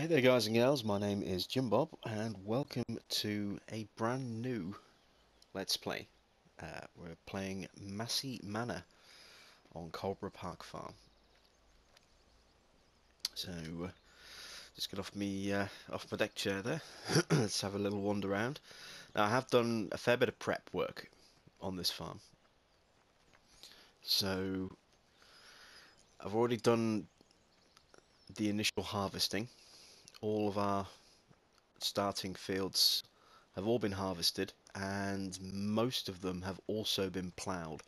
Hey there guys and gals, my name is Jim Bob and welcome to a brand new Let's Play. Uh, we're playing Massey Manor on Coldborough Park Farm. So, uh, just get off me uh, off my deck chair there, let's have a little wander around. Now I have done a fair bit of prep work on this farm. So, I've already done the initial harvesting all of our starting fields have all been harvested and most of them have also been ploughed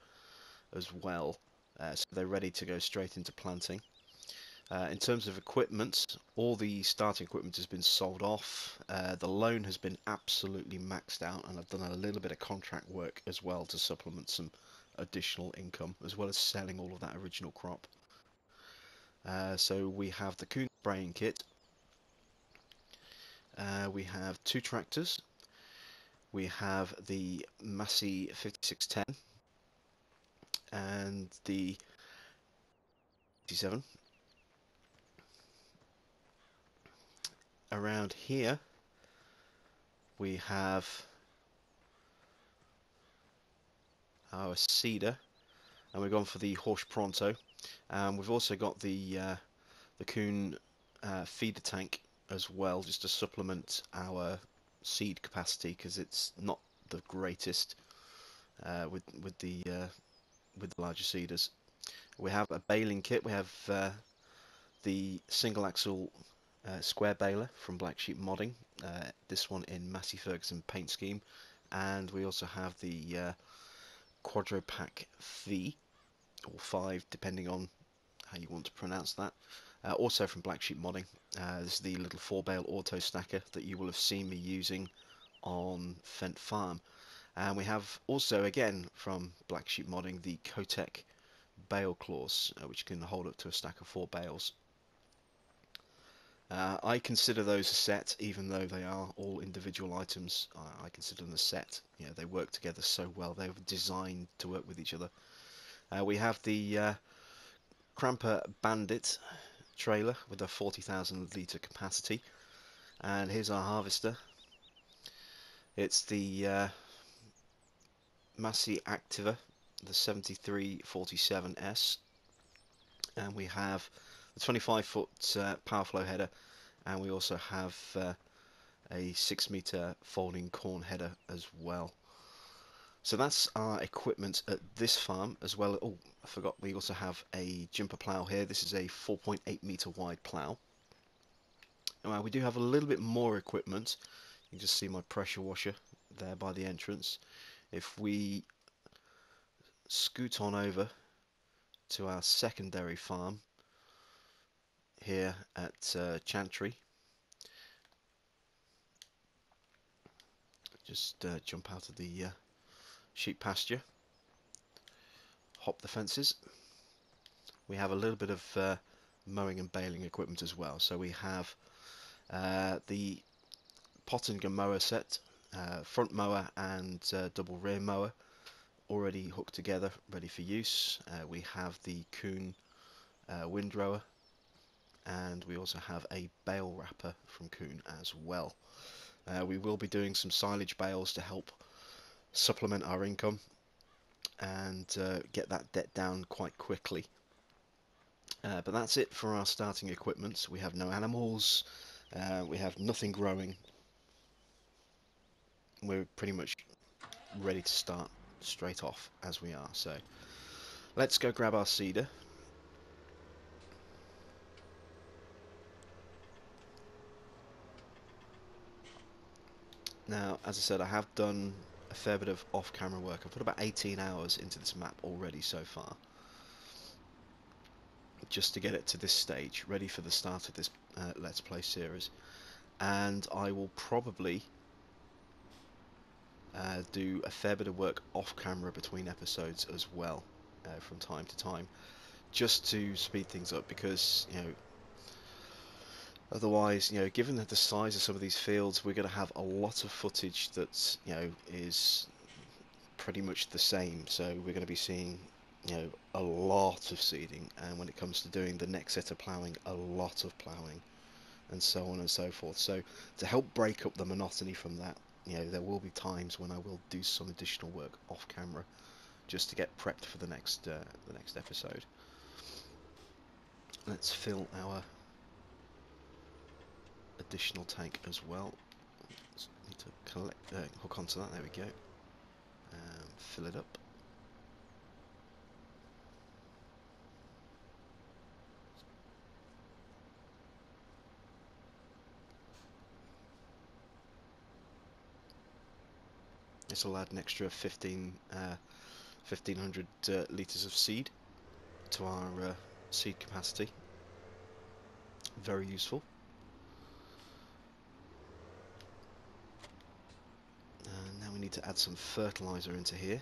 as well. Uh, so they're ready to go straight into planting. Uh, in terms of equipment all the starting equipment has been sold off. Uh, the loan has been absolutely maxed out and I've done a little bit of contract work as well to supplement some additional income as well as selling all of that original crop. Uh, so we have the Kuhn spraying kit uh, we have two tractors. We have the Massey 5610 and the 57. Around here we have our seeder and we've gone for the Horsch Pronto. And we've also got the uh, the Kuhn uh, feeder tank as well, just to supplement our seed capacity because it's not the greatest uh, with with the uh, with the larger seeders. We have a baling kit. We have uh, the single axle uh, square baler from Black Sheep Modding. Uh, this one in Massey Ferguson paint scheme, and we also have the uh, Quadro Pack V or five, depending on how you want to pronounce that. Uh, also from Black Sheep Modding, uh, this is the little four bale auto stacker that you will have seen me using on Fent Farm. And we have also, again, from Black Sheep Modding, the Kotech bale claws, uh, which can hold up to a stack of four bales. Uh, I consider those a set, even though they are all individual items. I, I consider them a set. You know, they work together so well. They're designed to work with each other. Uh, we have the uh, Krampe Bandit, trailer with a 40,000 litre capacity. And here's our harvester. It's the uh, Massey Activa the 7347S and we have the 25 foot uh, power flow header. And we also have uh, a 6 meter folding corn header as well. So that's our equipment at this farm as well. Oh, I forgot we also have a jumper plough here. This is a 4.8 meter wide plough. Now we do have a little bit more equipment. You can just see my pressure washer there by the entrance. If we scoot on over to our secondary farm here at uh, Chantry. Just uh, jump out of the uh, sheep pasture, hop the fences. We have a little bit of uh, mowing and baling equipment as well. So we have uh, the Pottinger mower set, uh, front mower and uh, double rear mower already hooked together, ready for use. Uh, we have the Kuhn uh, windrower and we also have a bale wrapper from Kuhn as well. we will be doing some silage bales to help supplement our income and uh, get that debt down quite quickly. Uh, but that's it for our starting equipment. We have no animals, uh, we have nothing growing. We're pretty much ready to start straight off as we are. So let's go grab our seeder. Now, as I said, I have done a fair bit of off-camera work. I've put about 18 hours into this map already so far. Just to get it to this stage, ready for the start of this uh, Let's Play series. And I will probably uh, do a fair bit of work off-camera between episodes as well, uh, from time to time. Just to speed things up because, you know, Otherwise, you know, given the size of some of these fields, we're going to have a lot of footage that, you know, is pretty much the same. So we're going to be seeing, you know, a lot of seeding. And when it comes to doing the next set of ploughing, a lot of ploughing. and so on and so forth. So to help break up the monotony from that, you know, there will be times when I will do some additional work off camera, just to get prepped for the next uh, the next episode. Let's fill our additional tank as well. Let's need to collect, uh, hook onto that. There we go. Um, fill it up. This will add an extra 15, uh, 1500 uh, litres of seed to our uh, seed capacity. Very useful. And now we need to add some fertiliser into here.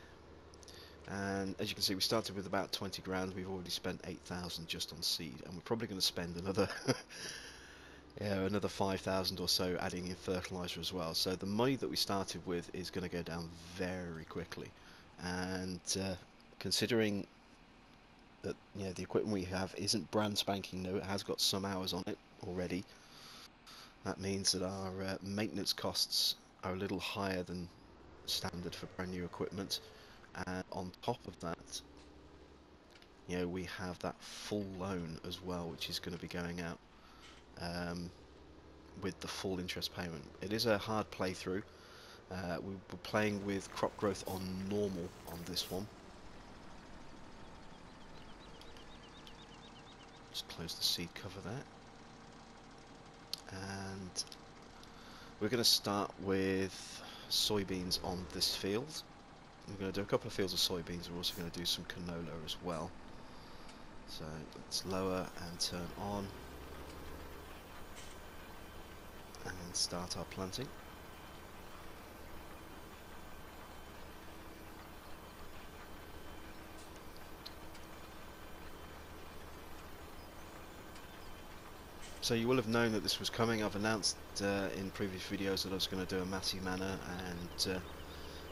And as you can see, we started with about 20 grand. We've already spent 8,000 just on seed, and we're probably going to spend another yeah, another 5,000 or so adding in fertilizer as well. So the money that we started with is going to go down very quickly. And uh, considering that you know, the equipment we have isn't brand spanking new, it has got some hours on it already. That means that our uh, maintenance costs are a little higher than standard for brand new equipment. And on top of that, you know, we have that full loan as well, which is going to be going out um, with the full interest payment. It is a hard playthrough. Uh, we were playing with crop growth on normal on this one. Just close the seed cover there. And we're going to start with soybeans on this field. We're going to do a couple of fields of soybeans. We're also going to do some canola as well. So let's lower and turn on. and start our planting. So you will have known that this was coming. I've announced uh, in previous videos that I was going to do a Massey Manor and uh,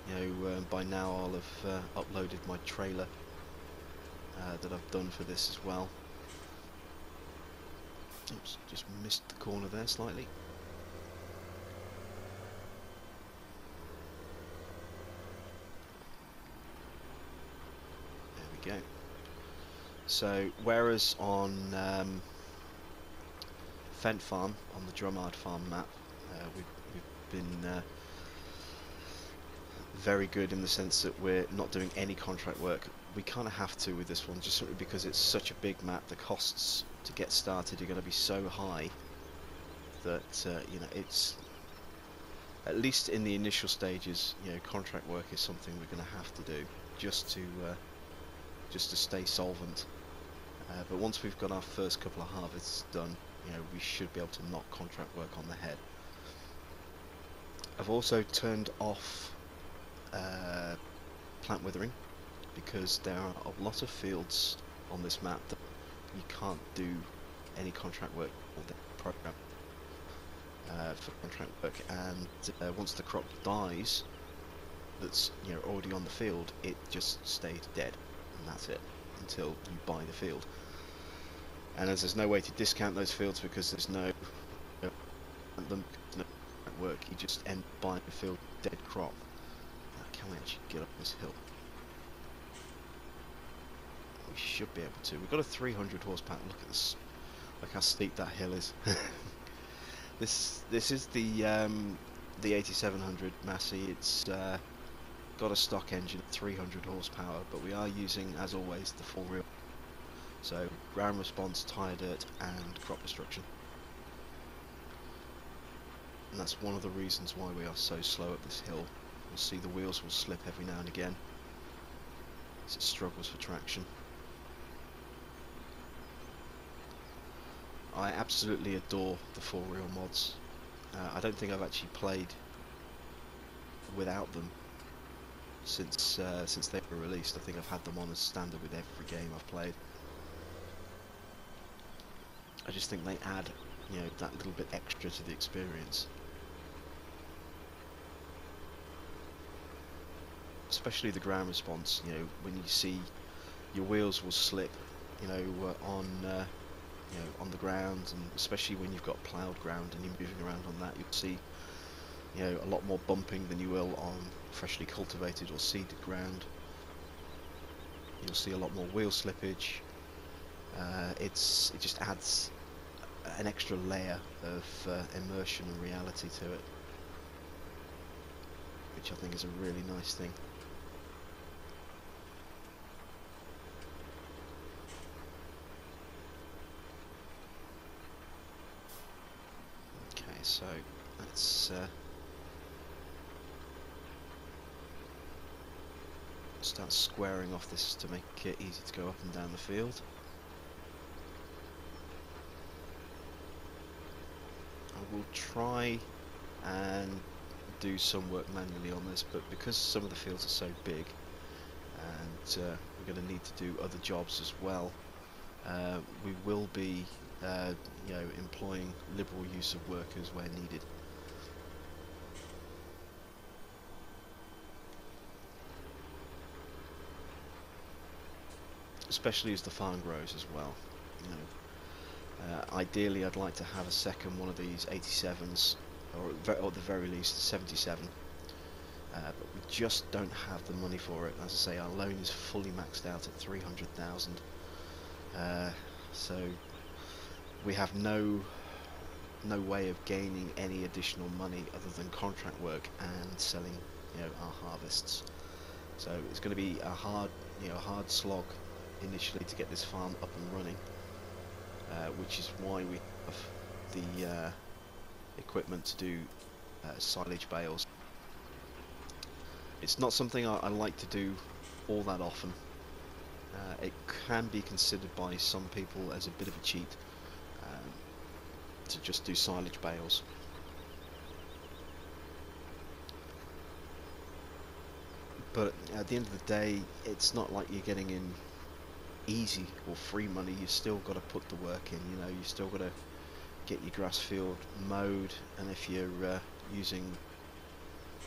you know uh, by now I'll have uh, uploaded my trailer uh, that I've done for this as well. Oops, just missed the corner there slightly. There we go. So whereas on um, Fent Farm, on the Drumard Farm map, uh, we've, we've, been uh, very good in the sense that we're not doing any contract work. We kind of have to with this one, just simply because it's such a big map. The costs to get started are going to be so high that uh, you know it's at least in the initial stages. You know, contract work is something we're going to have to do just to uh, just to stay solvent. Uh, but once we've got our first couple of harvests done, you know, we should be able to knock contract work on the head. I've also turned off uh, plant withering because there are a lot of fields on this map that you can't do any contract work on the program uh, for contract work and uh, once the crop dies that's you know already on the field it just stays dead and that's it until you buy the field. And as there's no way to discount those fields because there's no, uh, work, you just end up buying the field dead crop. Can we actually get up this hill? We should be able to. We've got a 300 horsepower. Look at this. Look how steep that hill is. this this is the um, the 8700 Massey. It's uh, got a stock engine 300 horsepower but we are using as always the 4Real so ground response, tyre dirt and crop destruction. And that's one of the reasons why we are so slow at this hill. You'll see the wheels will slip every now and again. As it struggles for traction. I absolutely adore the 4Real mods. Uh, I don't think I've actually played without them since uh, since they were released. I think I've had them on as standard with every game I've played. I just think they add, you know, that little bit extra to the experience. Especially the ground response, you know, when you see your wheels will slip, you know, uh, on uh, you know on the ground, and especially when you've got ploughed ground and you're moving around on that, you'll see you know a lot more bumping than you will on freshly cultivated or seeded ground. You'll see a lot more wheel slippage. Uh, it's it just adds an extra layer of uh, immersion and reality to it, which I think is a really nice thing. Okay, so let's uh, start squaring off this to make it easy to go up and down the field. Will try and do some work manually on this, but because some of the fields are so big and uh, we're going to need to do other jobs as well, uh, we will be uh, you know, employing liberal use of workers where needed. Especially as the farm grows as well. You know, uh, ideally, I'd like to have a second one of these 87s, or, at the very least 77. Uh, but we just don't have the money for it. As I say, our loan is fully maxed out at 300,000. Uh, so we have no no way of gaining any additional money other than contract work and selling you know our harvests so it's going to be a hard you know hard slog initially to get this farm up and running uh, which is why we have the uh, equipment to do uh, silage bales it's not something I, I, like to do all that often uh, it can be considered by some people as a bit of a cheat um, to just do silage bales. But at the end of the day, it's not like you're getting in easy or free money. You've still got to put the work in. You know, you still got to get your grass field mowed, and if you're uh, using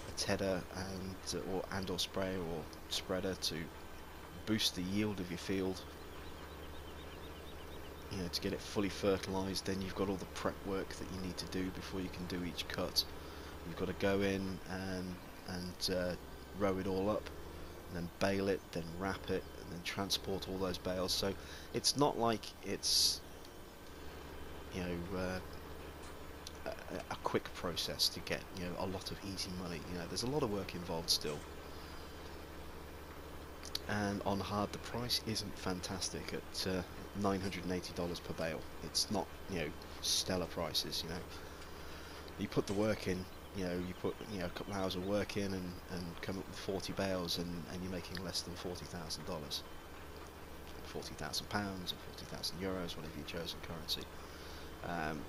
a tedder and or and or spray or spreader to boost the yield of your field you know to get it fully fertilized then you've got all the prep work that you need to do before you can do each cut you've got to go in and and uh, row it all up and then bale it then wrap it and transport all those bales so it's not like it's you know uh, a, a quick process to get you know a lot of easy money you know there's a lot of work involved still and on hard the price isn't fantastic at uh, $980 per bale. It's not, you know, stellar prices, you know. You put the work in, you know, you put, you know, a couple of hours of work in and, and come up with 40 bales and, and you're making less than $40,000. 40,000 pounds or 40,000 euros, whatever your chosen currency. Um,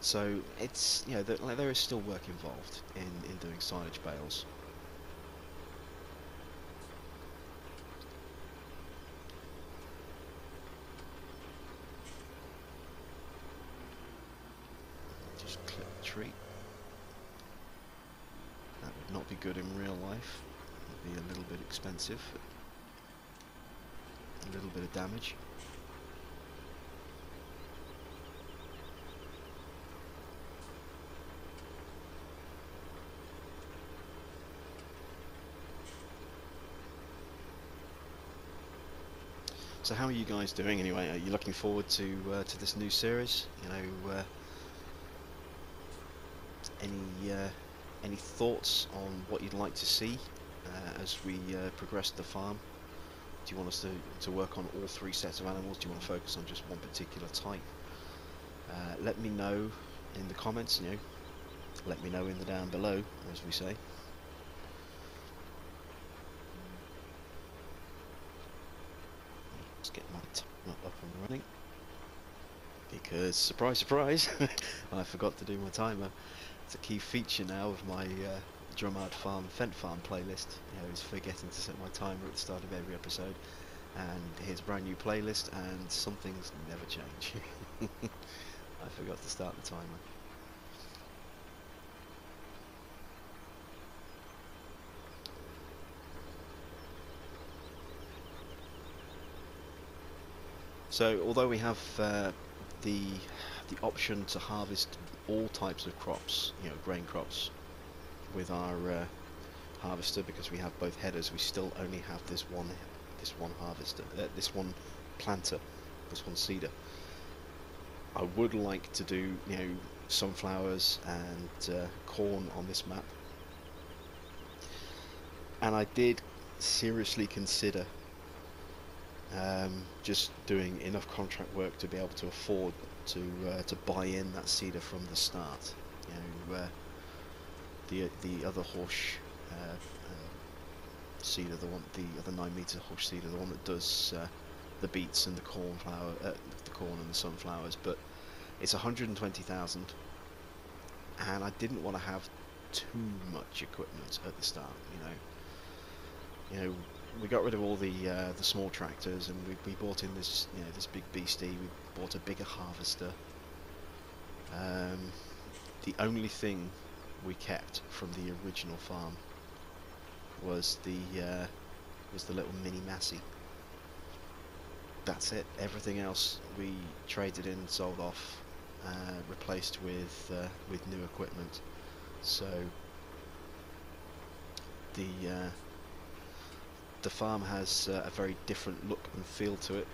so it's, you know, the, like, there is still work involved in, in doing silage bales. tree. That would not be good in real life. It would be a little bit expensive. A little bit of damage. So how are you guys doing anyway? Are you looking forward to uh, to this new series? You know, uh, any uh, any thoughts on what you'd like to see uh, as we uh, progress the farm? Do you want us to, to work on all three sets of animals? Do you want to focus on just one particular type? Uh, let me know in the comments, you know, let me know in the down below, as we say. Let's get my timer up and running. Because, surprise, surprise, I forgot to do my timer it's a key feature now of my uh, Drumard Farm, Fent Farm playlist, you know, is forgetting to set my timer at the start of every episode. And here's a brand new playlist, and some things never change. I forgot to start the timer. So although we have uh, the the option to harvest all types of crops, you know, grain crops, with our uh, harvester because we have both headers, we still only have this one this one harvester, uh, this one planter, this one seeder. I would like to do, you know, sunflowers and uh, corn on this map. And I did seriously consider um, just doing enough contract work to be able to afford to uh, to buy in that seeder from the start. You know, uh, the the other Horsch uh, uh, seeder, the one the other nine meter Horsch seeder, the one that does uh, the beets and the cornflower, uh, the corn and the sunflowers, but it's 120,000, and I didn't want to have too much equipment at the start. You know, you know, we got rid of all the uh, the small tractors, and we, we bought in this you know this big beastie. We bought a bigger harvester. Um, the only thing we kept from the original farm was the uh, was the little mini Massey. That's it. Everything else we traded in, sold off, uh, replaced with uh, with new equipment. So the uh, the farm has uh, a very different look and feel to it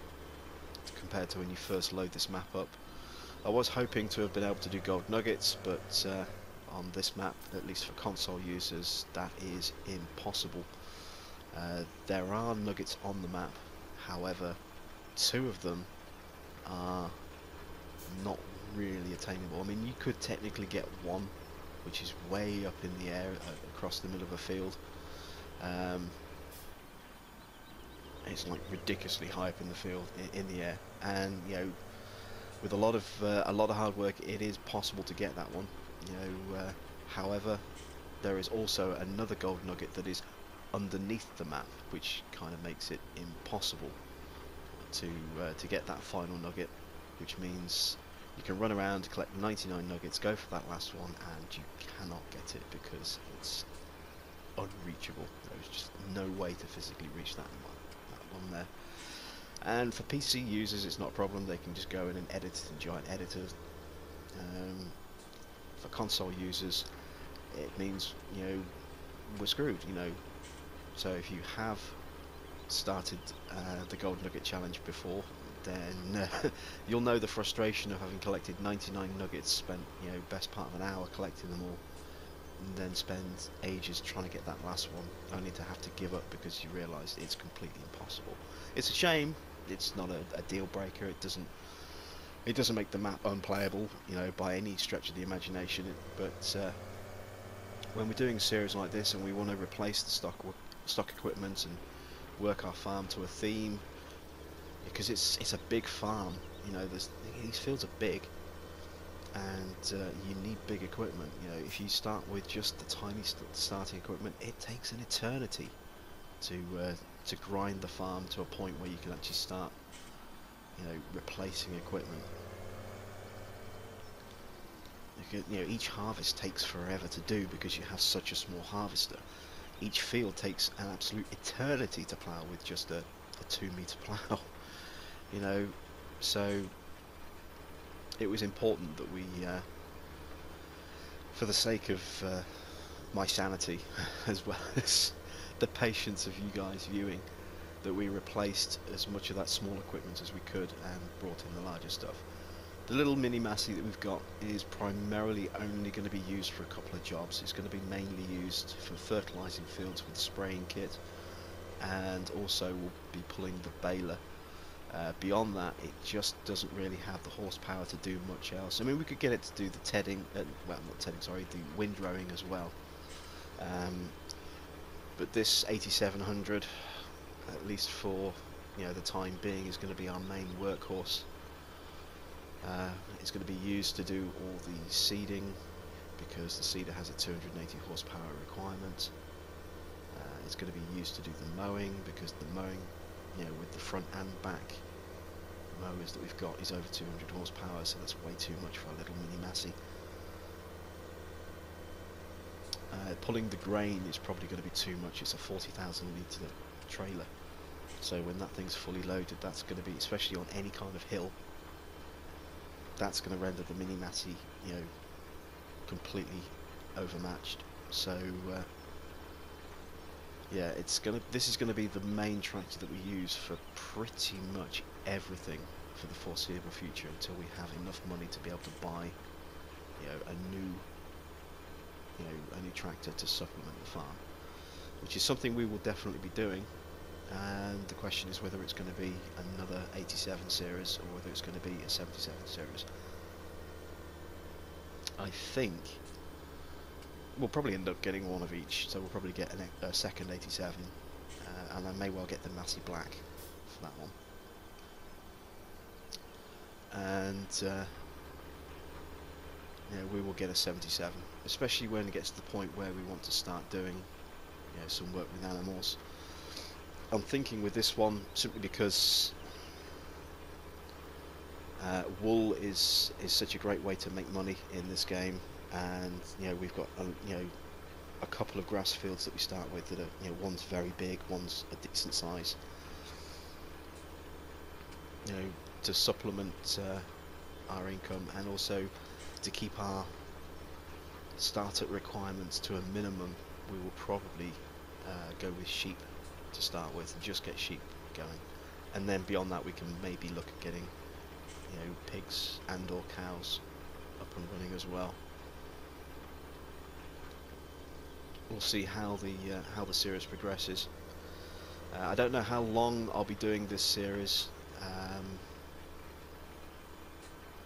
compared to when you first load this map up. I was hoping to have been able to do gold nuggets, but uh, on this map, at least for console users, that is impossible. Uh, there are nuggets on the map, however, two of them are not really attainable. I mean, you could technically get one, which is way up in the air uh, across the middle of a field. Um, it's like ridiculously high up in the field, in, in the air, and you know, with a lot of uh, a lot of hard work, it is possible to get that one. You know, uh, however, there is also another gold nugget that is underneath the map, which kind of makes it impossible to uh, to get that final nugget, which means you can run around, collect 99 nuggets, go for that last one, and you cannot get it because it's unreachable. There's just no way to physically reach that one, there. And for PC users, it's not a problem. They can just go in and edit it in giant editors. Um, for console users, it means you know we're screwed. You know, so if you have started uh, the Gold Nugget Challenge before, then uh, you'll know the frustration of having collected 99 nuggets, spent you know best part of an hour collecting them all, and then spend ages trying to get that last one, only to have to give up because you realise it's completely impossible. It's a shame. It's not a, a deal breaker. It doesn't. It doesn't make the map unplayable, you know, by any stretch of the imagination. But uh, when we're doing a series like this and we want to replace the stock stock equipment and work our farm to a theme, because it's it's a big farm. You know, these fields are big, and uh, you need big equipment. You know, if you start with just the tiny st starting equipment, it takes an eternity to uh, to grind the farm to a point where you can actually start, you know, replacing equipment. You, you know, each harvest takes forever to do because you have such a small harvester. Each field takes an absolute eternity to plough with just a, a two metre plough. You know, so it was important that we, uh, for the sake of uh, my sanity, as well as the patience of you guys viewing, that we replaced as much of that small equipment as we could and brought in the larger stuff. The little mini Massey that we've got is primarily only going to be used for a couple of jobs. It's going to be mainly used for fertilising fields with spraying kit and also we'll be pulling the baler uh, beyond that, it just doesn't really have the horsepower to do much else. I mean, we could get it to do the tedding, uh, well, not tedding, sorry, the windrowing as well. Um, but this 8700, at least for you know the time being, is going to be our main workhorse. Uh, it's going to be used to do all the seeding because the seeder has a 280 horsepower requirement. Uh, it's going to be used to do the mowing because the mowing with the front and back mowers that we've got is over 200 horsepower, so that's way too much for a little mini Massey. Uh, pulling the grain is probably going to be too much. It's a 40,000 litre trailer, So when that thing's fully loaded, that's going to be, especially on any kind of hill, that's going to render the Mini Massey, you know, completely overmatched. So uh, yeah, it's gonna. This is going to be the main tractor that we use for pretty much everything for the foreseeable future until we have enough money to be able to buy, you know, a new, you know, a new tractor to supplement the farm, which is something we will definitely be doing. And the question is whether it's going to be another 87 series or whether it's going to be a 77 series. I think we'll probably end up getting one of each, so we'll probably get a second 87, uh, and I may well get the Massey Black for that one. And uh, yeah, we will get a 77, especially when it gets to the point where we want to start doing you know, some work with animals. I'm thinking with this one simply because uh, wool is is such a great way to make money in this game, and you know we've got um, you know a couple of grass fields that we start with that are you know one's very big, one's a decent size. You know to supplement uh, our income and also to keep our startup requirements to a minimum, we will probably uh, go with sheep to start with and just get sheep going, and then beyond that we can maybe look at getting you know, pigs and or cows up and running as well. We'll see how the uh, how the series progresses. Uh, I don't know how long I'll be doing this series. Um,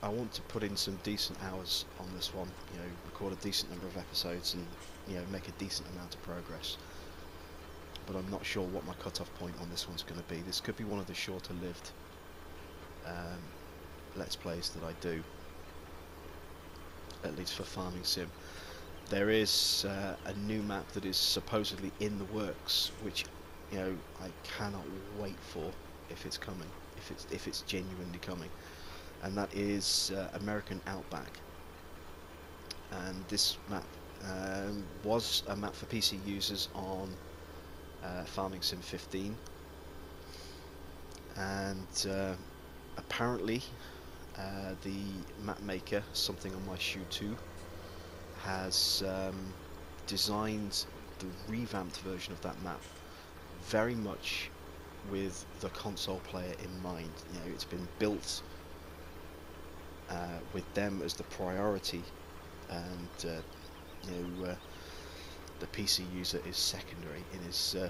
I want to put in some decent hours on this one. You know, record a decent number of episodes and you know make a decent amount of progress. But I'm not sure what my cut-off point on this one's going to be. This could be one of the shorter-lived um, Let's Plays that I do, at least for Farming Sim. There is uh, a new map that is supposedly in the works, which you know I cannot wait for if it's coming, if it's if it's genuinely coming, and that is uh, American Outback. And this map um, was a map for PC users on uh, Farming Sim 15, and uh, apparently uh, the map maker, something on my shoe too, has um, designed the revamped version of that map very much with the console player in mind. You know, it's been built uh, with them as the priority, and uh, you know, uh, the PC user is secondary in his uh,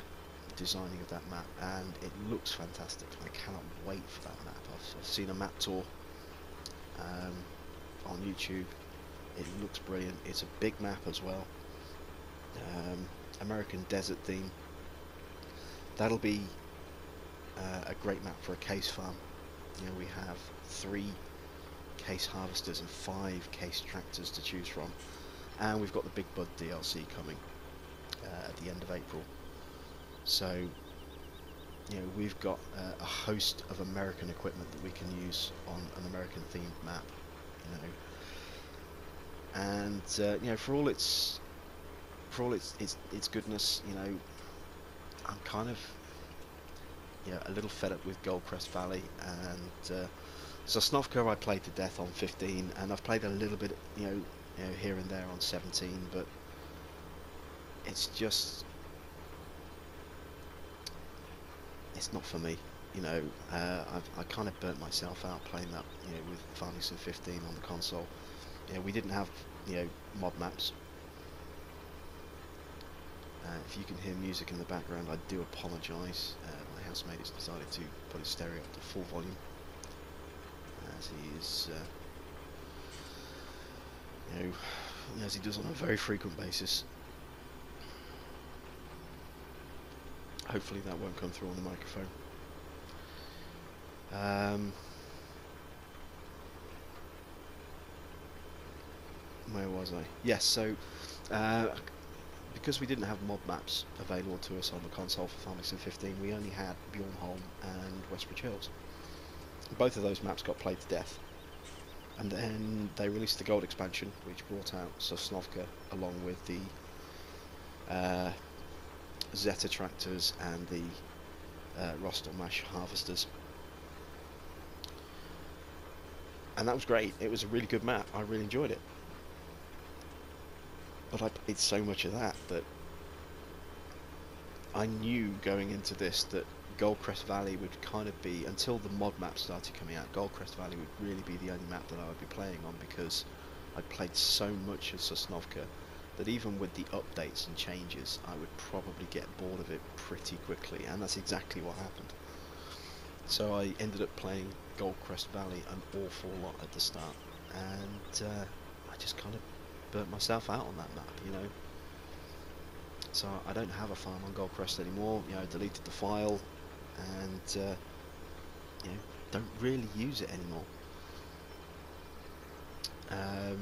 designing of that map, and it looks fantastic. I cannot wait for that map. I've, I've seen a map tour um, on YouTube. It looks brilliant. It's a big map as well. Um, American desert theme. That'll be uh, a great map for a case farm. You know, we have three case harvesters and five case tractors to choose from. And we've got the Big Bud DLC coming uh, at the end of April. So you know, we've got uh, a host of American equipment that we can use on an American themed map, you know. And uh, you know, for all its for all its, its its goodness, you know, I'm kind of yeah a little fed up with Goldcrest Valley and uh, Sosnovka I played to death on 15, and I've played a little bit, you know, you know here and there on 17, but it's just it's not for me. You know, uh, I've, I kind of burnt myself out playing that, you know, with Sim 15 on the console. We didn't have, you know, mod maps. Uh, if you can hear music in the background, I do apologise. Uh, my housemate has decided to put his stereo up to full volume, as he is, uh, you know, as he does on a very frequent basis. hopefully that won't come through on the microphone. Um, where was I? Yes, so uh, because we didn't have mod maps available to us on the console for Farming Sim 15, we only had Bjornholm and Westbridge Hills. Both of those maps got played to death. And then they released the Gold expansion, which brought out Sosnovka along with the uh, Zetor tractors and the uh, Rostselmash harvesters. And that was great. It was a really good map. I really enjoyed it. But I played so much of that that I knew going into this that Goldcrest Valley would kind of be, until the mod map started coming out, Goldcrest Valley would really be the only map that I would be playing on because I'd played so much of Sosnovka that even with the updates and changes, I would probably get bored of it pretty quickly, and that's exactly what happened. So I ended up playing Goldcrest Valley an awful lot at the start, and uh, I just kind of burnt myself out on that map, you know. So I don't have a farm on Goldcrest anymore. You know, I deleted the file, and uh, you know, don't really use it anymore. Um,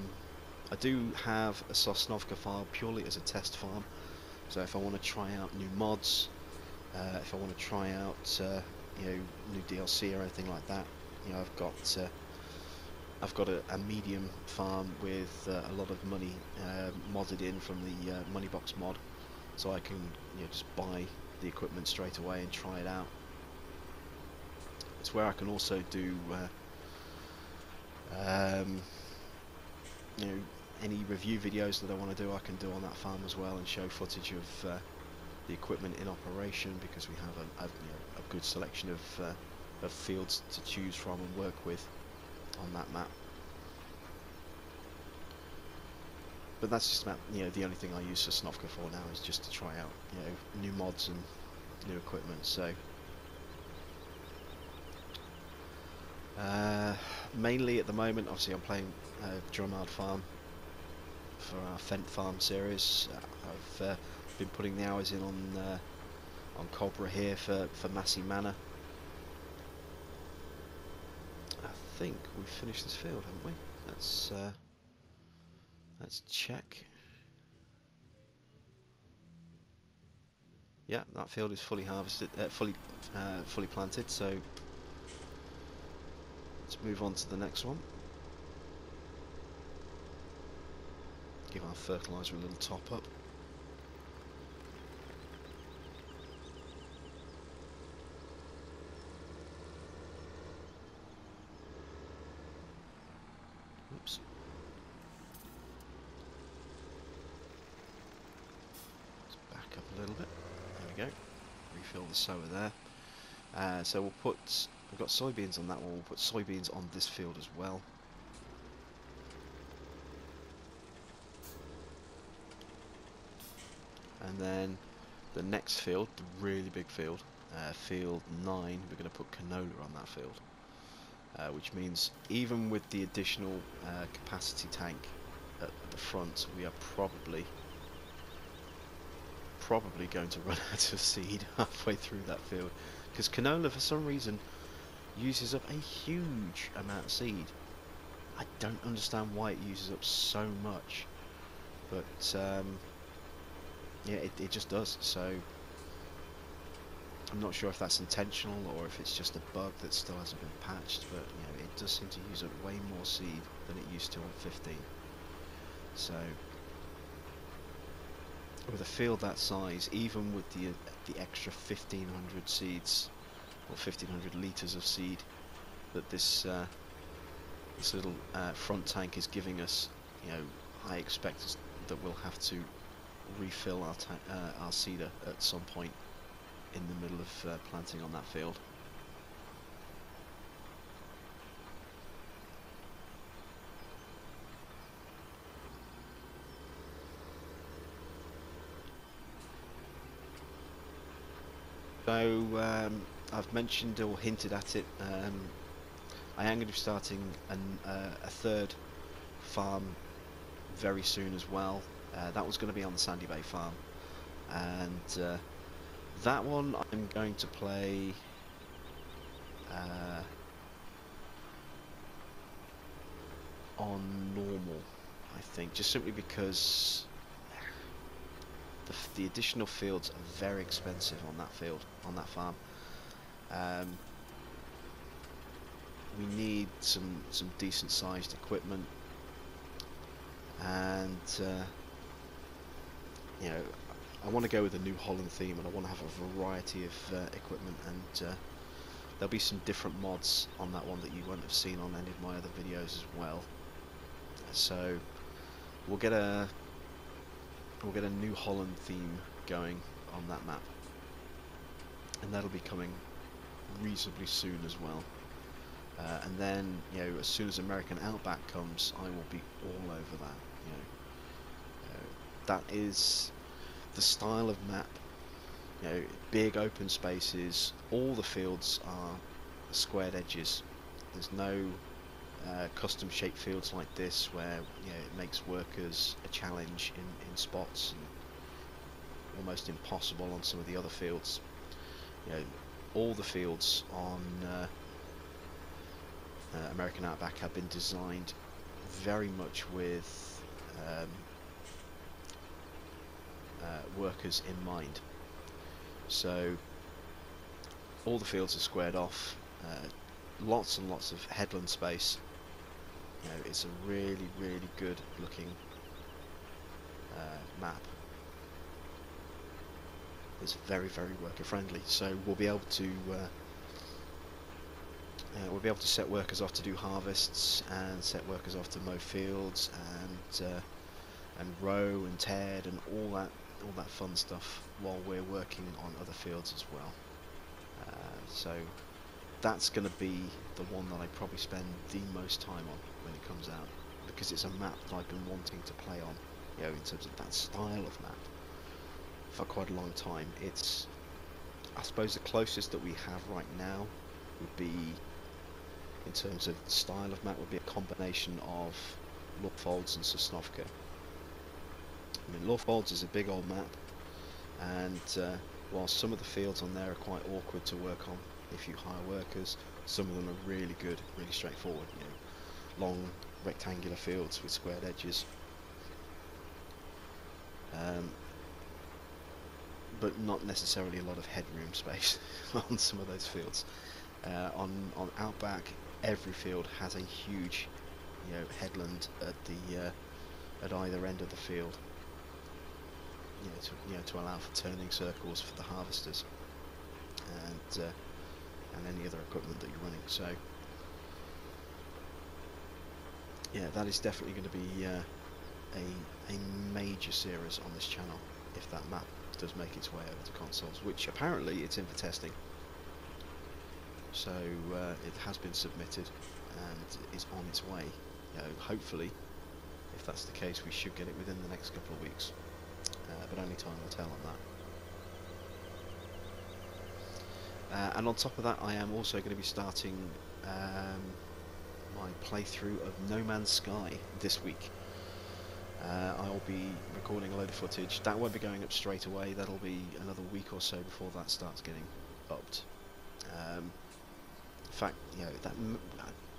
I do have a Sosnovka file purely as a test farm. So if I want to try out new mods, uh, if I want to try out uh, you know new DLC or anything like that, you know I've got uh, I've got a, a, medium farm with uh, a lot of money uh, modded in from the uh, Moneybox mod, so I can you know just buy the equipment straight away and try it out. It's where I can also do um, you know any review videos that I want to do I can do on that farm as well and show footage of uh, the equipment in operation because we have a, a, you know, a good selection of, uh, of fields to choose from and work with on that map. But that's just about you know the only thing I use Sosnovka for now is just to try out you know new mods and new equipment. So uh, mainly at the moment, obviously I'm playing uh, Drumard Farm for our Fent Farm series. I've uh, been putting the hours in on uh, on Coldborough here for for Massey Manor. I think we've finished this field, haven't we? Let's uh, let's check. Yeah, that field is fully harvested, uh, fully uh, fully planted. So let's move on to the next one. give our fertiliser a little top up. Oops. Let's back up a little bit. There we go. Refill the sower there. Uh, so we'll put, we've got soybeans on that one, we'll put soybeans on this field as well. and then the next field, the really big field, uh, field 9, we're going to put canola on that field. Uh, which means even with the additional uh, capacity tank at the front, we are probably probably going to run out of seed halfway through that field. Because canola, for some reason, uses up a huge amount of seed. I don't understand why it uses up so much. But um, yeah, it, it just does. So I'm not sure if that's intentional or if it's just a bug that still hasn't been patched, but you know, it does seem to use up way more seed than it used to on 15. So with a field that size, even with the the extra 1500 seeds or 1500 liters of seed that this uh, this little uh, front tank is giving us, you know, I expect that we'll have to refill our, uh, our seeder at some point in the middle of uh, planting on that field. So um, I've mentioned or hinted at it. Um, I am going to be starting an, uh, a third farm very soon as well. Uh, that was going to be on the Sandy Bay farm. And uh, that one I'm going to play... Uh, on normal, I think, just simply because the, the, additional fields are very expensive on that field, on that farm. Um, we need some some decent sized equipment and uh, you know, I want to go with a New Holland theme, and I want to have a variety of uh, equipment, and uh, there'll be some different mods on that one that you won't have seen on any of my other videos as well. So we'll get a we'll get a New Holland theme going on that map, and that'll be coming reasonably soon as well. Uh, and then, you know, as soon as American Outback comes, I will be all over that. You know, uh, that is the style of map. You know, big open spaces. All the fields are squared edges. There's no uh, custom shaped fields like this where you know it makes workers a challenge in, in spots and almost impossible on some of the other fields. You know, all the fields on uh, uh, American Outback have been designed very much with um, uh, workers in mind. So all the fields are squared off, uh, lots and lots of headland space. You know, it's a really, really good looking uh, map. It's very, very worker friendly. So we'll be able to uh, uh, we'll be able to set workers off to do harvests and set workers off to mow fields and uh, and row and ted and all that all that fun stuff while we're working on other fields as well. Uh, so that's going to be the one that I probably spend the most time on when it comes out because it's a map that I've been wanting to play on, you know, in terms of that style of map for quite a long time. It's, I suppose, the closest that we have right now would be, in terms of style of map, would be a combination of Lawfolds and Sosnovka. I mean, Lawfolds is a big old map, and uh, while some of the fields on there are quite awkward to work on if you hire workers, some of them are really good, really straightforward. Long rectangular fields with squared edges. Um, but not necessarily a lot of headroom space on some of those fields. Uh, on on Outback, every field has a huge, you know, headland at the uh, at either end of the field. You know, to you know to allow for turning circles for the harvesters, and uh, and any other equipment that you're running. So yeah, that is definitely going to be uh, a a major series on this channel if that map does make its way over to consoles, which apparently it's in for testing. So uh, it has been submitted and is on its way. You know, hopefully, if that's the case, we should get it within the next couple of weeks. Uh, but only time will tell on that. Uh, and on top of that, I am also going to be starting um, my playthrough of No Man's Sky this week. Uh, I'll be recording a load of footage. That won't be going up straight away. That'll be another week or so before that starts getting upped. Um, in fact, you know that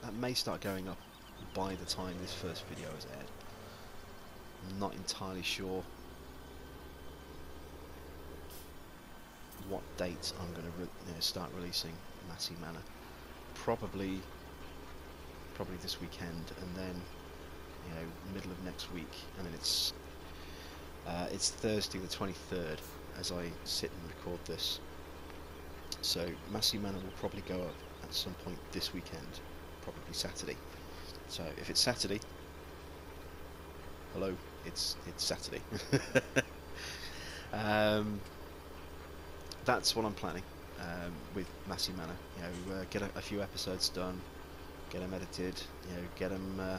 that may start going up by the time this first video is aired. I'm not entirely sure what date I'm going to re start releasing Massey Manor. Probably, probably this weekend, and then you know, middle of next week. I mean, it's uh, it's Thursday the 23rd as I sit and record this. So Massey Manor will probably go up at some point this weekend, probably Saturday. So if it's Saturday, hello, it's it's Saturday. um, that's what I'm planning um, with Massey Manor. You know, uh, get a, a, few episodes done, get them edited, you know, get them. Uh,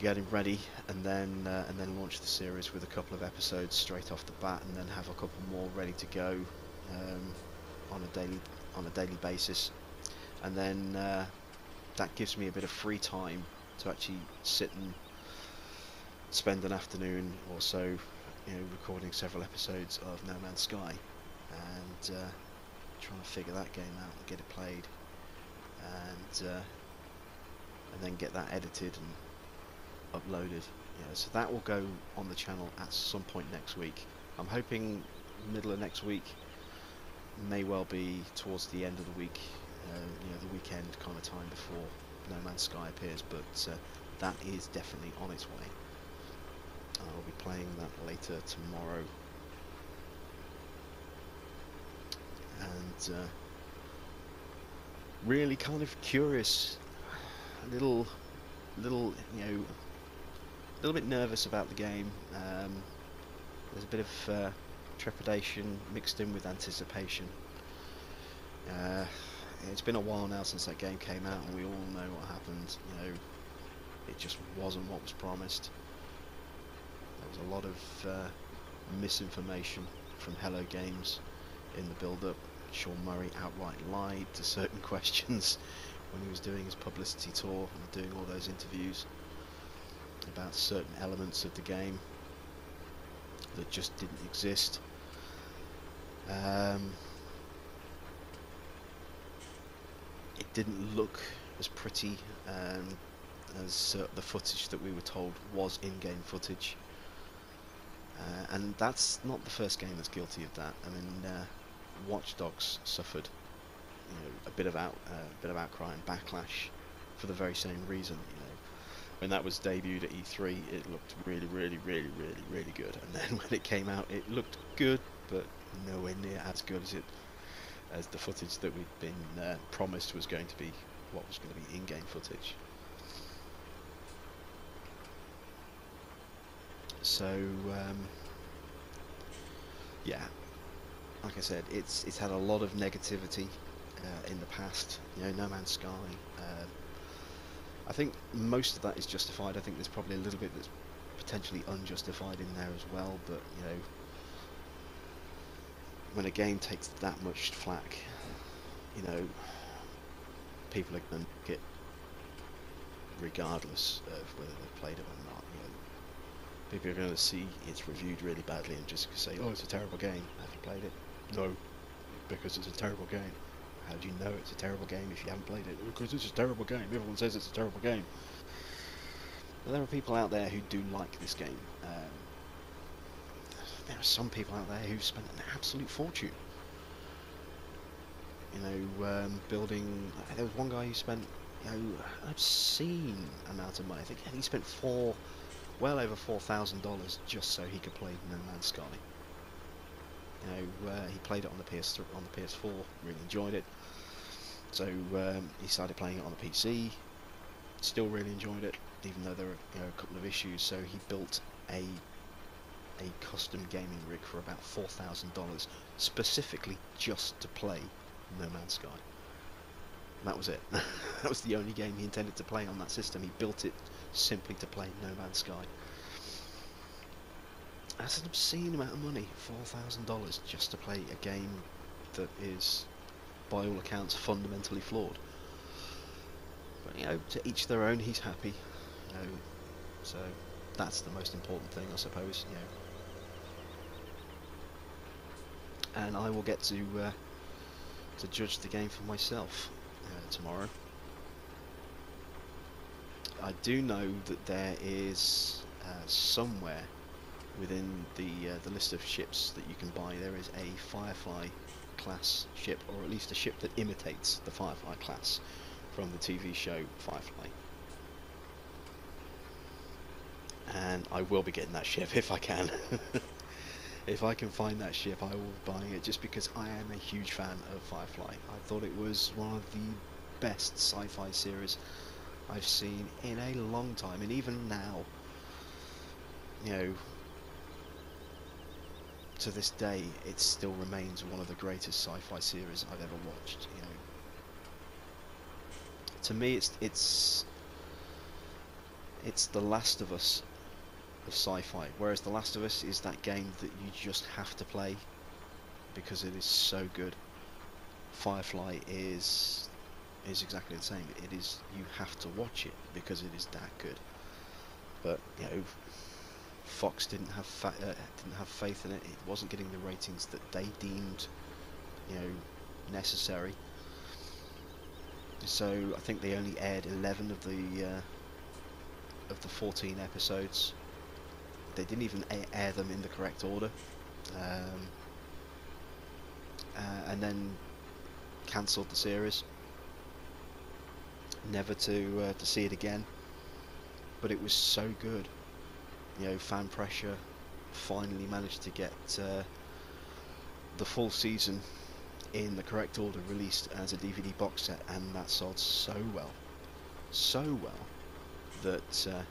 get him ready, and then uh, and then launch the series with a couple of episodes straight off the bat, and then have a couple more ready to go um, on a daily on a daily basis, and then uh, that gives me a bit of free time to actually sit and spend an afternoon or so, you know, recording several episodes of No Man's Sky, and uh, trying to figure that game out and get it played, and uh, and then get that edited and uploaded. Yeah, so that will go on the channel at some point next week. I'm hoping middle of next week, may well be towards the end of the week, uh, you know, the weekend kind of time before No Man's Sky appears, but uh, that is definitely on its way. I'll be playing that later tomorrow. And uh, really kind of curious, a little, little, you know, a little bit nervous about the game. Um, there's a bit of uh, trepidation mixed in with anticipation. Uh, it's been a while now since that game came out, and we all know what happened. You know, it just wasn't what was promised. There was a lot of uh, misinformation from Hello Games in the build-up. Sean Murray outright lied to certain questions when he was doing his publicity tour and doing all those interviews about certain elements of the game that just didn't exist. Um, it didn't look as pretty um, as uh, the footage that we were told was in-game footage. Uh, and that's not the first game that's guilty of that. I mean, uh, Watch Dogs suffered, you know, a bit of out, uh, a bit of outcry and backlash for the very same reason. You know, when that was debuted at E3, it looked really, really, really, really, really good. And then when it came out, it looked good, but nowhere near as good as it as the footage that we'd been uh, promised was going to be what was going to be in-game footage. So um, yeah, like I said, it's it's had a lot of negativity uh, in the past. You know, No Man's Sky. Uh, I think most of that is justified. I think there's probably a little bit that's potentially unjustified in there as well. But you know, when a game takes that much flack, you know, people are going to get regardless of whether they've played it or not. You know, people are going to see it's reviewed really badly and just say, "Oh, it's a terrible game." I Have you played it? No, because it's a terrible game. How do you know it's a terrible game if you haven't played it? Because it's a terrible game. Everyone says it's a terrible game. But there are people out there who do like this game. Um, there are some people out there who've spent an absolute fortune. You know, um, building. There was one guy who spent, you know, an obscene amount of money. I think he spent four, well over four thousand dollars just so he could play No Man's Sky. You know, uh, he played it on the PS on the PS4, really enjoyed it. So um, he started playing it on the PC, still really enjoyed it, even though there were you know, a couple of issues. So he built a a custom gaming rig for about four thousand dollars, specifically just to play No Man's Sky. And that was it. that was the only game he intended to play on that system. He built it simply to play No Man's Sky. That's an obscene amount of money, $4,000 just to play a game that is, by all accounts, fundamentally flawed. But, you know, to each their own, he's happy. You know, so that's the most important thing, I suppose, you know. And I will get to uh, to judge the game for myself uh, tomorrow. I do know that there is uh, somewhere within the uh, the list of ships that you can buy, there is a Firefly class ship, or at least a ship that imitates the Firefly class from the TV show Firefly. And I will be getting that ship if I can. if I can find that ship, I will be buying it just because I am a huge fan of Firefly. I thought it was one of the best sci-fi series I've seen in a long time, and even now, you know, to this day, it still remains one of the greatest sci-fi series I've ever watched. You know, to me, it's it's it's The Last of Us of sci-fi, whereas The Last of Us is that game that you just have to play because it is so good. Firefly is is exactly the same. It is you have to watch it because it is that good. But you know, Fox didn't have uh, didn't have faith in it. It wasn't getting the ratings that they deemed, you know, necessary. So I think they only aired 11 of the uh, of the 14 episodes. They didn't even air them in the correct order, um, uh, and then cancelled the series, never to uh, to see it again. But it was so good you know, fan pressure, finally managed to get uh, the full season in the correct order released as a DVD box set, and that sold so well, so well that uh,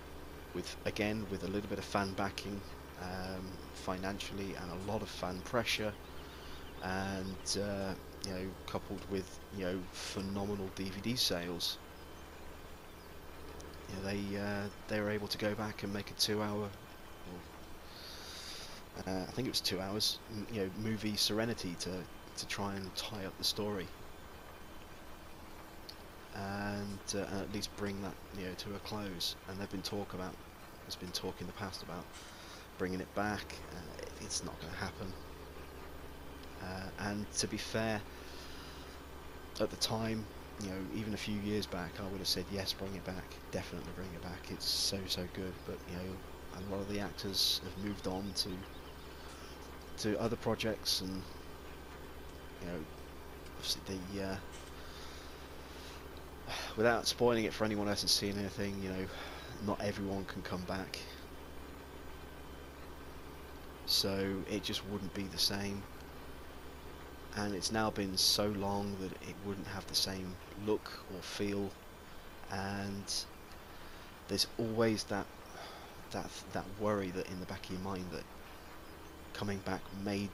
with again with a little bit of fan backing um, financially and a lot of fan pressure, and uh, you know coupled with you know phenomenal DVD sales, they uh, they were able to go back and make a two-hour. Uh, I think it was two hours, you know, movie Serenity to to try and tie up the story and uh, at least bring that you know to a close. And there've been talk about, there's been talk in the past about bringing it back. Uh, it's not going to happen. Uh, and to be fair, at the time, you know, even a few years back, I would have said yes, bring it back, definitely bring it back. It's so so good. But you know, a lot of the actors have moved on to to other projects, and you know, obviously the uh, without spoiling it for anyone else and seeing anything, you know, not everyone can come back. So it just wouldn't be the same. And it's now been so long that it wouldn't have the same look or feel. And there's always that that that worry that in the back of your mind that coming back may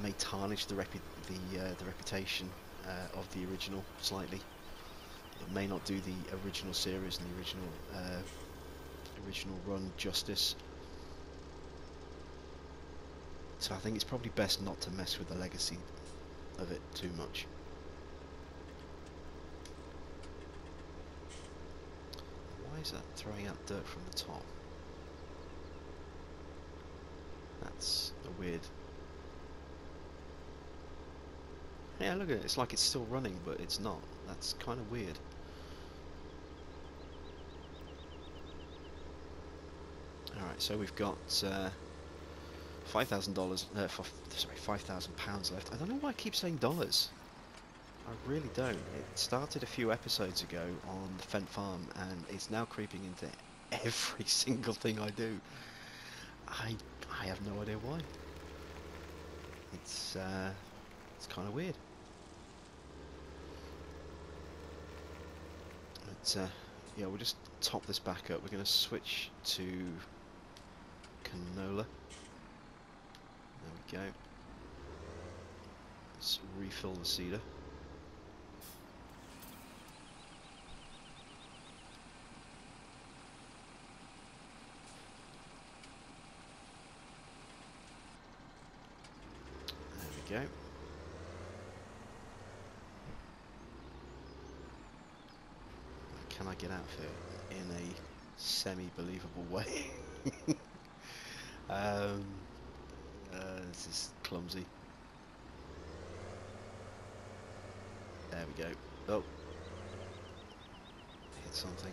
may tarnish the repu the uh, the reputation uh, of the original slightly it may not do the original series and the original uh, original run justice. So I think it's probably best not to mess with the legacy of it too much. Why is that throwing out dirt from the top? That's a weird... Yeah, look at it, it's like it's still running, but it's not. That's kind of weird. Alright, so we've got uh, $5,000, uh, sorry, £5,000 left. I don't know why I keep saying dollars. I really don't. It started a few episodes ago on the Fent Farm and it's now creeping into every single thing I do. I I have no idea why. It's uh, it's kind of weird. But uh, yeah, we'll just top this back up. We're going to switch to canola. There we go. Let's refill the seeder. There we go. Can I get out of here in a semi-believable way? Um, this is clumsy. There we go. Oh. Hit something.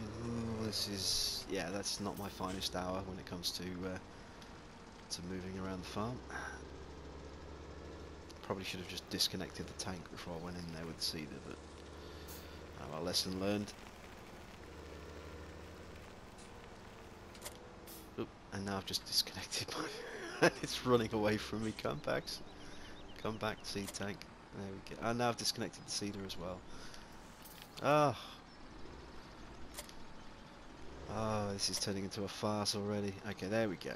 Ooh, this is... Yeah, that's not my finest hour when it comes to uh, to moving around the farm. Probably should have just disconnected the tank before I went in there with the seeder, but... Uh, well, lesson learned. And now I've just disconnected my... it's running away from me. Come back. Come back, seed tank. There we go. And now I've disconnected the seeder as well. Ah. Oh. oh, this is turning into a farce already. Okay, there we go.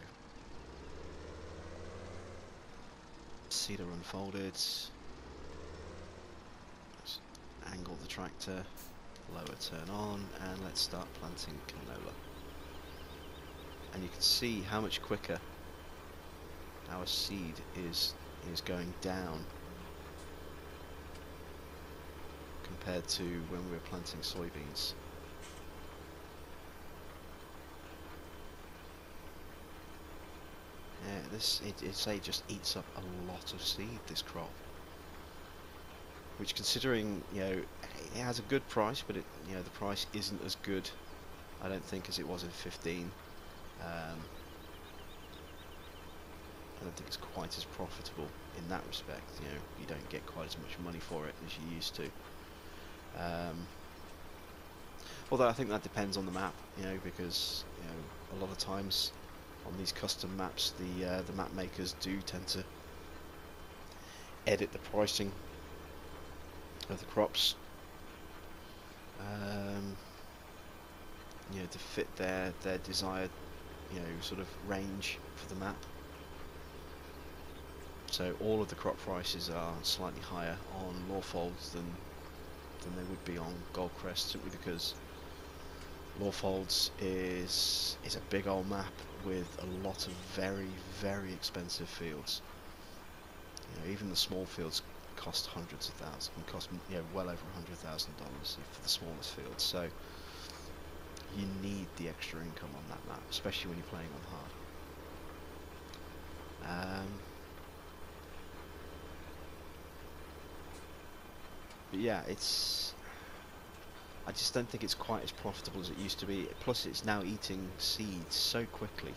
Seeder unfolded. Let's angle the tractor. Lower turn on. And let's start planting canola and you can see how much quicker our seed is is going down compared to when we were planting soybeans. Yeah, this it, it say just eats up a lot of seed. This crop, which considering you know it has a good price, but it you know the price isn't as good, I don't think, as it was in 15. Um, I don't think it's quite as profitable in that respect. You know, you don't get quite as much money for it as you used to. Um, Although I think that depends on the map, you know, because you know a lot of times on these custom maps, the uh, the map makers do tend to edit the pricing of the crops, um, you know, to fit their their desired, you know, sort of range for the map. So all of the crop prices are slightly higher on Lawfolds than than they would be on Goldcrest, simply because Lawfolds is is a big old map with a lot of very very expensive fields. You know, even the small fields cost hundreds of thousands, cost you know well over a hundred thousand dollars for the smallest fields. So you need the extra income on that map, especially when you're playing on hard. Um, but yeah, it's. I just don't think it's quite as profitable as it used to be. Plus, it's now eating seeds so quickly.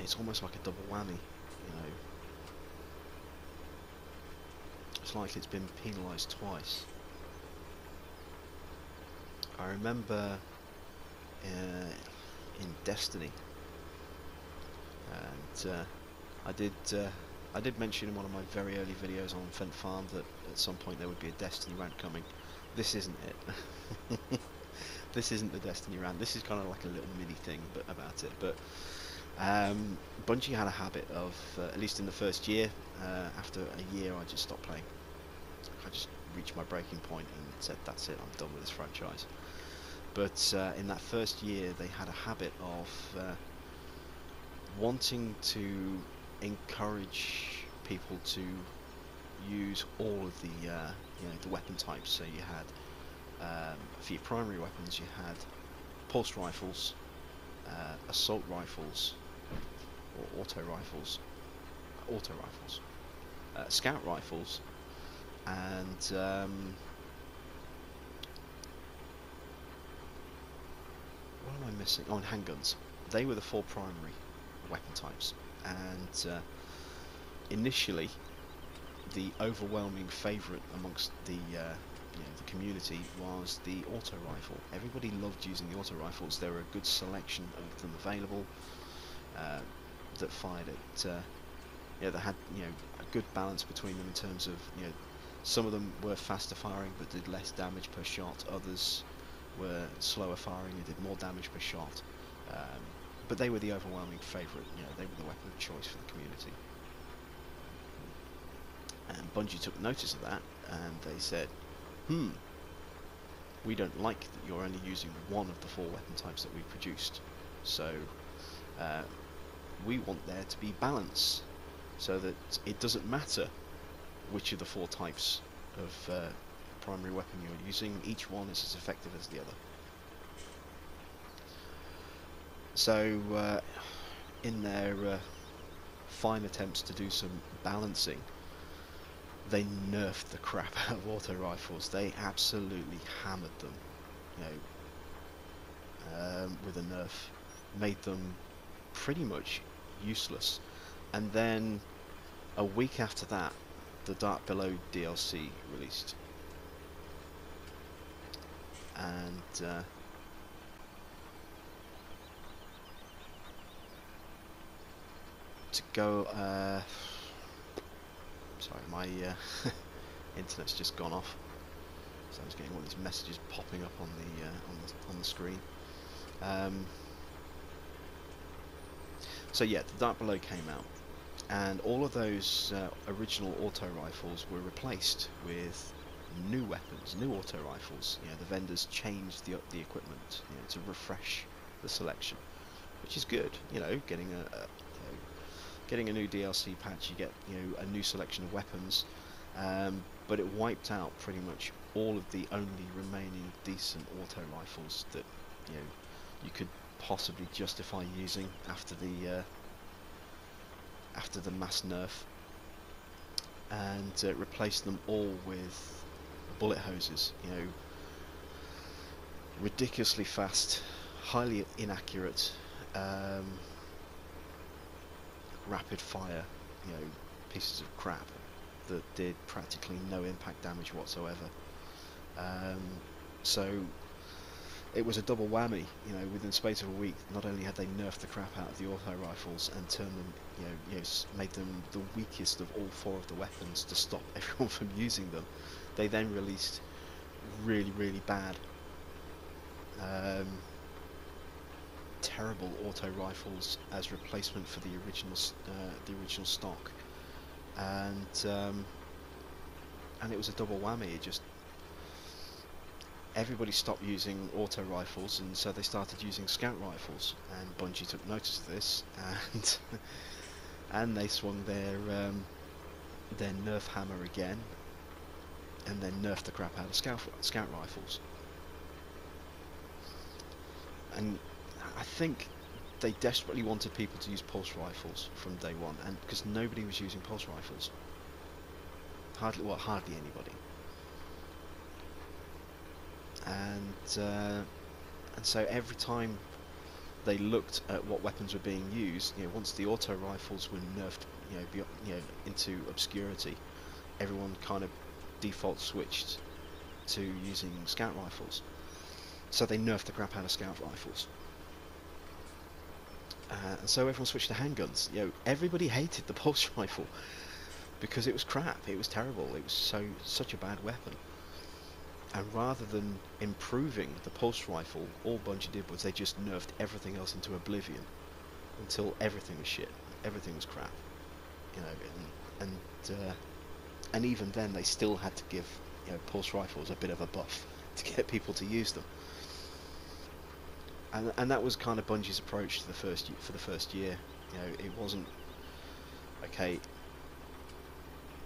It's almost like a double whammy, you know. It's like it's been penalised twice. I remember uh, in Destiny, and uh, I did uh, I did mention in one of my very early videos on Fent Farm that at some point there would be a Destiny rant coming. This isn't it. this isn't the Destiny rant. This is kind of like a little mini thing but about it. But um, Bungie had a habit of, uh, at least in the first year, uh, after a year I just stopped playing. I just reached my breaking point and said, that's it, I'm done with this franchise. But uh, in that first year they had a habit of uh, wanting to encourage people to use all of the uh, you know the weapon types. So you had um, for your primary weapons, you had pulse rifles, uh, assault rifles, or auto rifles, auto rifles, uh, scout rifles, and um, what am I missing? Oh, and handguns. They were the four primary weapon types and uh, initially the overwhelming favourite amongst the uh, you know, the community was the auto rifle. Everybody loved using the auto rifles. There were a good selection of them available uh, that fired at uh, yeah that had you know a good balance between them in terms of you know some of them were faster firing but did less damage per shot. Others were slower firing and did more damage per shot. Um, but they were the overwhelming favourite, you know, they were the weapon of choice for the community. And Bungie took notice of that, and they said, hmm, we don't like that you're only using one of the four weapon types that we produced. So, uh, we want there to be balance, so that it doesn't matter which of the four types of uh, primary weapon you're using, each one is as effective as the other. So, uh, in their uh, fine attempts to do some balancing, they nerfed the crap out of auto rifles. They absolutely hammered them, you know, um, with a nerf, made them pretty much useless. And then a week after that, the Dark Below DLC released, and uh, to go. Uh, sorry, my uh, internet's just gone off, so I was getting all these messages popping up on the uh, on the on the screen. Um, so yeah, the Dark Below came out, and all of those uh, original auto rifles were replaced with new weapons, new auto rifles. You know, the vendors changed the the equipment you know, to refresh the selection, which is good. You know, getting a, a getting a new DLC patch, you get you know a new selection of weapons, um, but it wiped out pretty much all of the only remaining decent auto rifles that you know you could possibly justify using after the uh, after the mass nerf, and uh, replaced them all with bullet hoses. You know, ridiculously fast, highly inaccurate. Um, rapid fire, you know, pieces of crap that did practically no impact damage whatsoever. Um, so it was a double whammy. You know, within the space of a week, not only had they nerfed the crap out of the auto rifles and turned them, you know, you know, made them the weakest of all four of the weapons to stop everyone from using them, they then released really, really bad, um, terrible auto rifles as replacement for the original, uh, the original stock, and um, and it was a double whammy. It just everybody stopped using auto rifles and so they started using scout rifles and Bungie took notice of this and and they swung their um, their nerf hammer again and then nerfed the crap out of scout scout rifles. And I think they desperately wanted people to use pulse rifles from day one and because nobody was using pulse rifles. Hardly well hardly anybody. And uh, and so every time they looked at what weapons were being used, you know, once the auto rifles were nerfed, you know, beyond, you know, into obscurity, everyone kind of default switched to using scout rifles. So they nerfed the crap out of scout rifles. Uh, and so everyone switched to handguns. You know, everybody hated the pulse rifle because it was crap. It was terrible. It was so such a bad weapon and rather than improving the pulse rifle, all Bungie did was they just nerfed everything else into oblivion until everything was shit, everything was crap, you know, and and uh, and even then they still had to give you know pulse rifles a bit of a buff to get people to use them, and and that was kind of Bungie's approach to the first for the first year, you know, it wasn't okay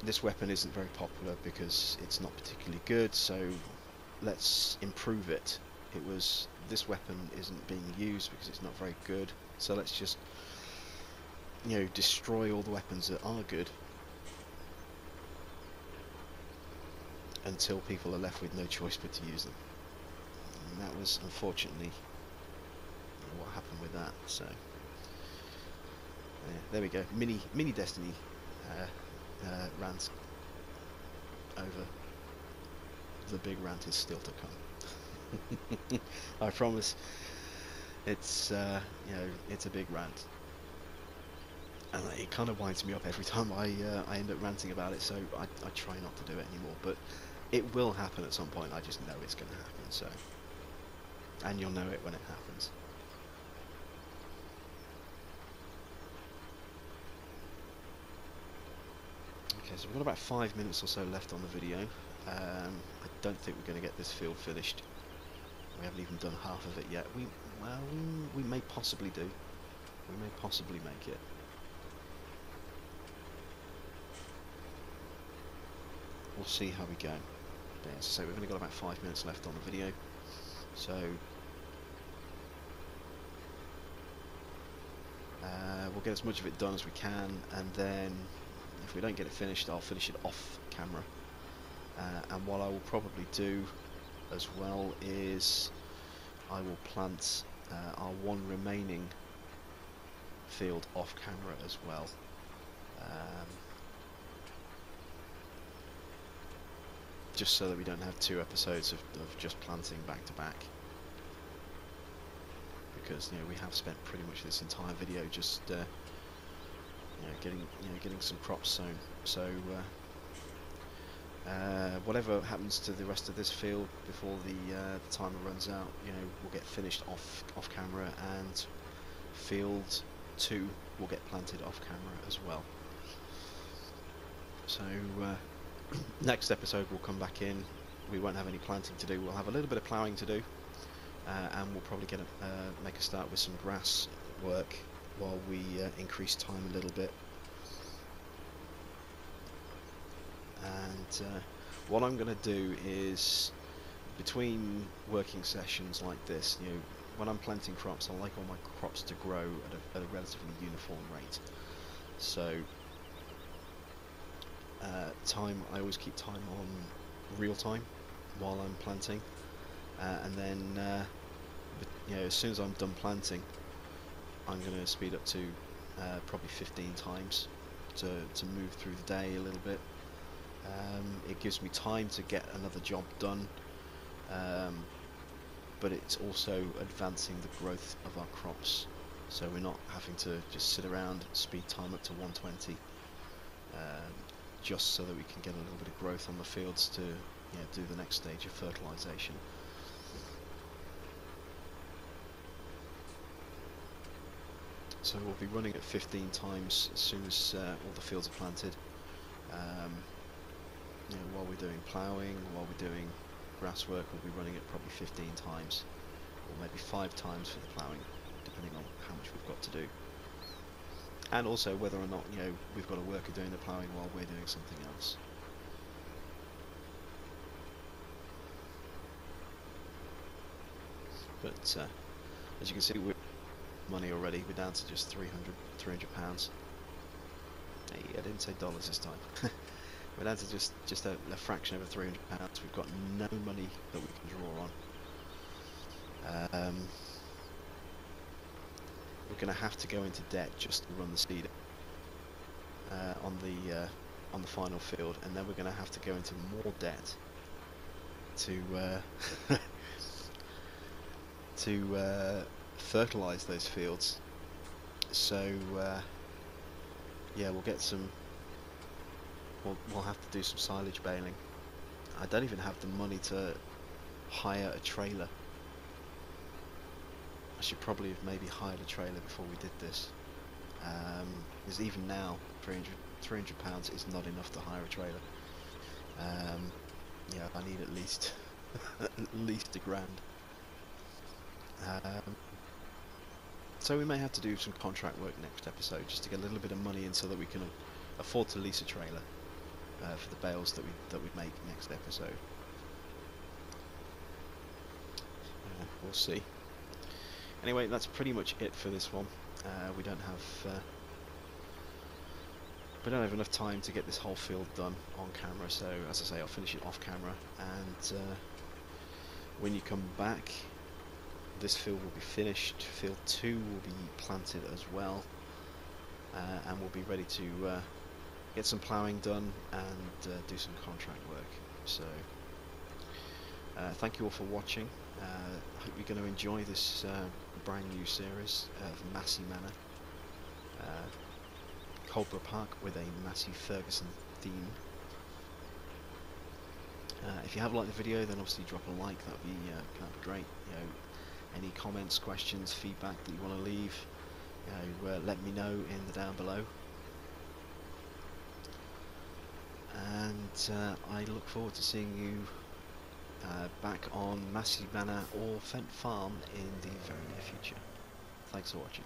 this weapon isn't very popular because it's not particularly good, so let's improve it. It was this weapon isn't being used because it's not very good, so let's just you know destroy all the weapons that are good until people are left with no choice but to use them. And that was unfortunately what happened with that. So yeah, there we go. Mini mini Destiny uh, uh, rant over. The big rant is still to come. I promise. It's uh, you know it's a big rant, and it kind of winds me up every time I uh, I end up ranting about it. So I I try not to do it anymore, but it will happen at some point. I just know it's going to happen. So, and you'll know it when it happens. Okay, so we've got about five minutes or so left on the video. Um, I don't think we're going to get this field finished. We haven't even done half of it yet. We well, we, we may possibly do. We may possibly make it. We'll see how we go. As I say, we've only got about five minutes left on the video, so uh, we'll get as much of it done as we can, and then if we don't get it finished, I'll finish it off camera. Uh, and what I will probably do as well is I will plant uh, our one remaining field off camera as well. Um, just so that we don't have two episodes of, of just planting back to back. Because you know we have spent pretty much this entire video just uh, you know getting you know getting some crops sown. So uh, uh, whatever happens to the rest of this field before the, uh, the timer runs out, you know will get finished off off camera, and field two will get planted off camera as well. So. Next episode we'll come back in. We won't have any planting to do. We'll have a little bit of ploughing to do uh, and we'll probably get a, uh, make a start with some grass work while we uh, increase time a little bit. And uh, what I'm going to do is between working sessions like this you know when I'm planting crops I like all my crops to grow at a, at a relatively uniform rate. So uh, time I always keep time on real time while I'm planting. Uh, and then uh, you know as soon as I'm done planting I'm going to speed up to uh, probably 15 times to, to move through the day a little bit. Um, it gives me time to get another job done um, but it's also advancing the growth of our crops. So we're not having to just sit around, speed time up to 120, um, just so that we can get a little bit of growth on the fields to know, do the next stage of fertilisation. So we'll be running at 15 times as soon as uh, all the fields are planted. Um, you know, while we're doing ploughing, while we're doing grass work, we'll be running it probably 15 times, or maybe five times for the ploughing, depending on how much we've got to do. And also whether or not you know we've got a worker doing the ploughing while we're doing something else. But uh, as you can see, we're money already. We're down to just 300, 300 pounds. Hey, I didn't say dollars this time. we're down to just just a, a, fraction over 300 pounds. We've got no money that we can draw on. Um, we're going to have to go into debt just to run the seeder uh, on the uh, on the final field, and then we're going to have to go into more debt to uh, to uh, fertilise those fields. So uh, yeah, we'll get some. We'll we'll have to do some silage baling. I don't even have the money to hire a trailer. I should probably have maybe hired a trailer before we did this. Um, because even now, 300, 300 pounds is not enough to hire a trailer. Um, yeah, I need at least at least a grand. Um, so we may have to do some contract work next episode just to get a little bit of money in so that we can afford to lease a trailer uh, for the bales that we that we make next episode. Uh, we'll see. Anyway, that's pretty much it for this one. Uh, we don't have uh, we don't have enough time to get this whole field done on camera, so as I say, I'll finish it off camera, and uh, when you come back, this field will be finished. Field 2 will be planted as well, uh, and we'll be ready to uh, get some ploughing done and uh, do some contract work. So, thank you all for watching. I uh, hope you're going to enjoy this uh, brand new series of Massey Manor. Coldborough Park with a Massey Ferguson theme. Uh, if you have liked the video, then obviously drop a like. That'd be uh, be great. You know, any comments, questions, feedback that you want to leave, you know, uh, let me know in the down below. And uh, I look forward to seeing you uh, back on Massey Manor or Fent Farm in the very near future. Thanks for watching.